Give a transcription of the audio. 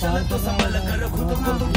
जान तो संभाल कर रखो तो